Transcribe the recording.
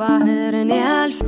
ባህርን ያልፍ